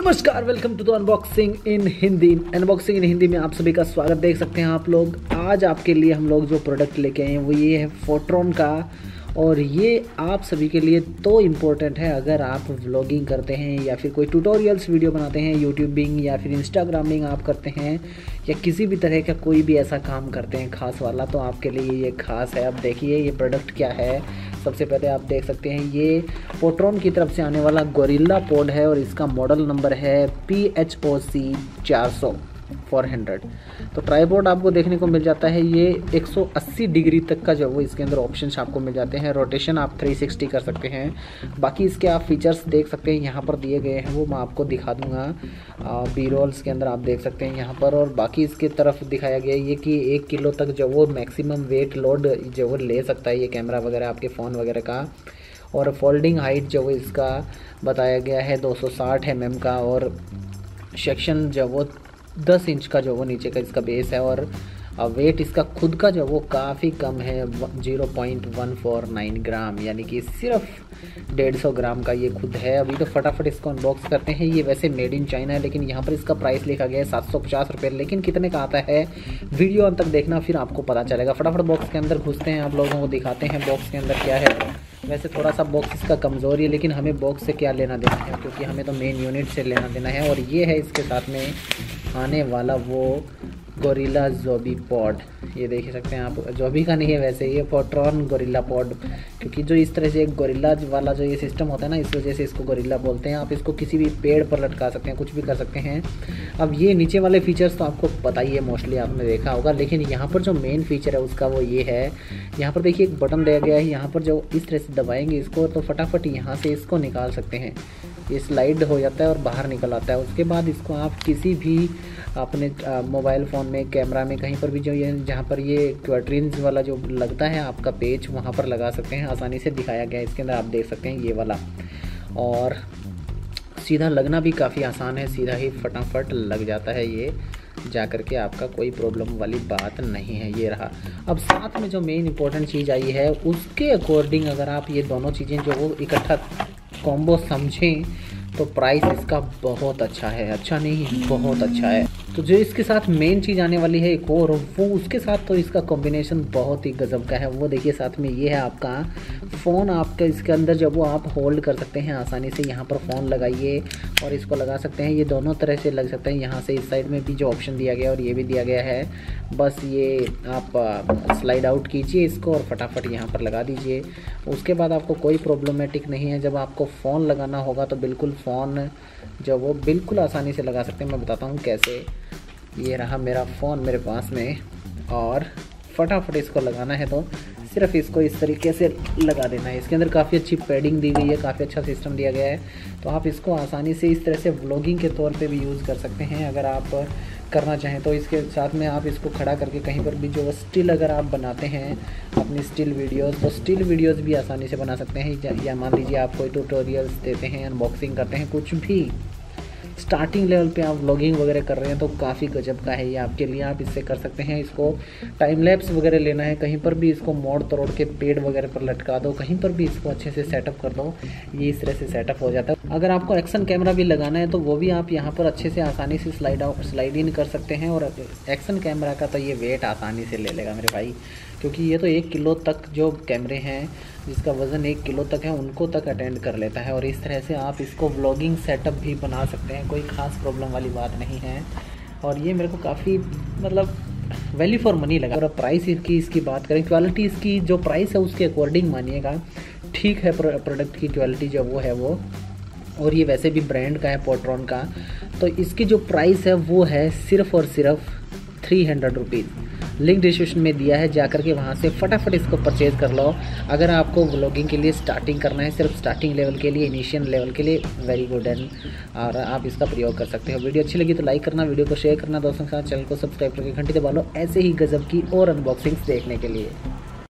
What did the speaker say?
नमस्कार welcome to the unboxing in Hindi unboxing in Hindi में आप सभी का स्वागत देख सकते हैं आप लोग। आज आपके लिए हम लोग जो प्रोडक्ट लेके आए हैं, वो ये है फोट्रॉन का। और ये आप सभी के लिए तो इम्पोर्टेंट है, अगर आप व्लॉगिंग करते हैं या फिर कोई ट्यूटोरियल्स वीडियो बनाते हैं यूट्यूबिंग या फिर इंस्टाग्रामिंग आप करते हैं, या किसी भी तरह का कोई भी ऐसा काम करते हैं खास वाला तो आपके लिए ये खास है। अब देखिए ये प्रोडक्ट क्या है। सबसे पहले आप देख सकते हैं, ये पोट्रॉन की तरफ़ से आने वाला गोरिल्ला पोड है और इसका मॉडल नंबर है पी एच ओ सी चार सौ। फोर हंड्रेड तो ट्राईपोर्ड आपको देखने को मिल जाता है, ये 180 डिग्री तक का जो वो इसके अंदर ऑप्शन आपको मिल जाते हैं। रोटेशन आप 360 कर सकते हैं। बाकी इसके आप फीचर्स देख सकते हैं, यहाँ पर दिए गए हैं, वो मैं आपको दिखा दूँगा। बी रोल्स के अंदर आप देख सकते हैं यहाँ पर, और बाकी इसके तरफ़ दिखाया गया ये कि एक किलो तक जो वो मैक्सिमम वेट लोड जो वो ले सकता है ये कैमरा वगैरह आपके फ़ोन वगैरह का। और फोल्डिंग हाइट जो वो इसका बताया गया है 260 एम का, और सेक्शन जो वो दस इंच का जो वो नीचे का इसका बेस है और वेट इसका खुद का जो वो काफ़ी कम है zero point one four nine gram, यानी कि सिर्फ़ डेढ़ सौ ग्राम का ये खुद है। अभी तो फटाफट इसको अनबॉक्स करते हैं। ये वैसे मेड इन चाइना है, लेकिन यहाँ पर इसका प्राइस लिखा गया है सात सौ पचास रुपये। लेकिन कितने का आता है वीडियो अंत तक देखना, फिर आपको पता चलेगा। फटाफट बॉक्स के अंदर घुसते हैं आप लोगों को, दिखाते हैं बॉक्स के अंदर क्या है। वैसे थोड़ा सा बॉक्स इसका कमज़ोरी है, लेकिन हमें बॉक्स से क्या लेना देना है? क्योंकि हमें तो मेन यूनिट से लेना देना है और ये है इसके साथ में आने वाला वो गोरिल्ला जोबी पॉड। ये देख सकते हैं आप, जोबी का नहीं है वैसे, ये फोट्रॉन गोरिल्ला पॉड, क्योंकि जो इस तरह से एक गोरिल्ला वाला जो ये सिस्टम होता है ना, इस वजह से इसको गोरिल्ला बोलते हैं। आप इसको किसी भी पेड़ पर लटका सकते हैं, कुछ भी कर सकते हैं। अब ये नीचे वाले फीचर्स तो आपको पता ही है, मोस्टली आपने देखा होगा, लेकिन यहाँ पर जो मेन फीचर है, उसका वो ये है। यहाँ पर देखिए, एक बटन दिया गया है, यहाँ पर जो इस तरह से दबाएँगे इसको तो फटाफट यहाँ से इसको निकाल सकते हैं। ये स्लाइड हो जाता है और बाहर निकल आता है। उसके बाद इसको आप किसी भी अपने मोबाइल फ़ोन में कैमरा में, कहीं पर भी जो ये, जहाँ पर ये क्वाट्रीन्स वाला जो लगता है, आपका पेज वहाँ पर लगा सकते हैं। आसानी से दिखाया गया है। इसके अंदर आप देख सकते हैं ये वाला। और सीधा लगना भी काफ़ी आसान है। सीधा ही फटाफट लग जाता है ये। जा कर के आपका कोई प्रॉब्लम वाली बात नहीं है। ये रहा। अब साथ में जो मेन इंपॉर्टेंट चीज़ आई है, उसके अकॉर्डिंग अगर आप ये दोनों चीज़ें जो वो इकट्ठा कॉम्बो समझें तो प्राइस इसका बहुत अच्छा है। अच्छा नहीं बहुत अच्छा है। तो जो इसके साथ मेन चीज़ आने वाली है एक और वो उसके साथ तो इसका कॉम्बिनेशन बहुत ही गजब का है। वो देखिए साथ में ये है आपका फ़ोन आपका इसके अंदर जब वो आप होल्ड कर सकते हैं आसानी से, यहाँ पर फ़ोन लगाइए और इसको लगा सकते हैं। ये दोनों तरह से लग सकते हैं। यहाँ से इस साइड में भी जो ऑप्शन दिया गया और ये भी दिया गया है। बस ये आप स्लाइड आउट कीजिए इसको और फटाफट यहाँ पर लगा दीजिए। उसके बाद आपको कोई प्रॉब्लमेटिक नहीं है। जब आपको फ़ोन लगाना होगा तो बिल्कुल फ़ोन जो वो बिल्कुल आसानी से लगा सकते हैं। मैं बताता हूँ कैसे। ये रहा मेरा फ़ोन मेरे पास में और फटाफट इसको लगाना है तो सिर्फ़ इसको इस तरीके से लगा देना है। इसके अंदर काफ़ी अच्छी पैडिंग दी गई है, काफ़ी अच्छा सिस्टम दिया गया है। तो आप इसको आसानी से इस तरह से व्लॉगिंग के तौर पे भी यूज़ कर सकते हैं, अगर आप करना चाहें तो। इसके साथ में आप इसको खड़ा करके कहीं पर भी जो स्टिल अगर आप बनाते हैं, अपनी स्टिल वीडियोस तो स्टिल वीडियोस भी आसानी से बना सकते हैं। या मान लीजिए आप कोई ट्यूटोरियल्स देते हैं अनबॉक्सिंग करते हैं, कुछ भी। स्टार्टिंग लेवल पे आप व्लॉगिंग वगैरह कर रहे हैं तो काफ़ी गजब का है ये आपके लिए। आप इससे कर सकते हैं, इसको टाइम लैप्स वगैरह लेना है, कहीं पर भी इसको मोड़ तोड़ के पेड़ वगैरह पर लटका दो, कहीं पर भी इसको अच्छे से सेटअप कर दो, ये इस तरह से सेटअप हो जाता है। अगर आपको एक्शन कैमरा भी लगाना है तो वो भी आप यहाँ पर अच्छे से आसानी से स्लाइड आउट स्लाइड इन कर सकते हैं और एक्शन कैमरा का तो ये वेट आसानी से ले लेगा मेरे भाई। क्योंकि ये तो एक किलो तक जो कैमरे हैं, जिसका वज़न एक किलो तक है, उनको तक अटेंड कर लेता है। और इस तरह से आप इसको व्लॉगिंग सेटअप भी बना सकते हैं, कोई ख़ास प्रॉब्लम वाली बात नहीं है। और ये मेरे को काफ़ी मतलब वैल्यू फॉर मनी लगा। और प्राइस की इसकी बात करें क्वालिटी इसकी जो प्राइस है, उसके अकॉर्डिंग मानिएगा। ठीक है प्रोडक्ट की क्वालिटी जो वो है वो। और ये वैसे भी ब्रांड का है पोट्रॉन का। तो इसकी जो प्राइस है, वो है सिर्फ़ और सिर्फ़ three hundred rupees link description में दिया है, जाकर के वहाँ से फटाफट इसको परचेज़ कर लो अगर आपको ब्लॉगिंग के लिए स्टार्टिंग करना है, सिर्फ़ स्टार्टिंग लेवल के लिए इनिशियल लेवल के लिए वेरी गुड एंड और आप इसका प्रयोग कर सकते हो। वीडियो अच्छी लगी तो लाइक करना, वीडियो को शेयर करना, दोस्तों के साथ चैनल को सब्सक्राइब करके घंटी दबा लो ऐसे ही गजब की और अनबॉक्सिंग्स देखने के लिए।